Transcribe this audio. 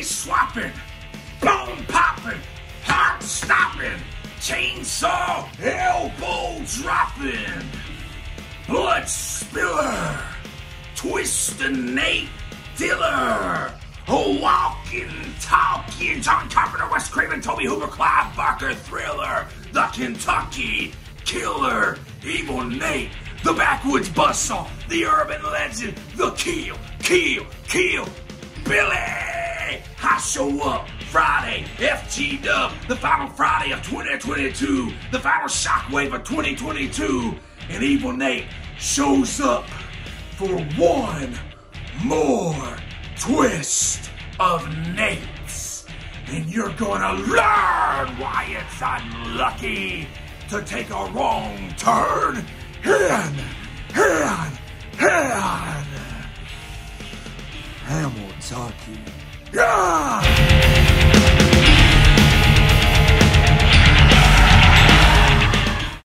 face swapping, bone popping, heart stopping, chainsaw elbow dropping, blood spiller, twisting Nate Diller. A walking, talking John Carpenter, Wes Craven, Tobe Hooper, Clive Barker, Thriller, the Kentucky Killer, Evil Nate, the Backwoods Buzzsaw, the Urban Legend, the Kill, Kill, Kill, Billy. Show up Friday, FG Dub, the final Friday of 2022, the final shockwave of 2022, and Evil Nate shows up for one more twist of Nate's. And you're gonna learn why it's unlucky to take a wrong turn. Hand, hand, hand. Hamilton. Yeah!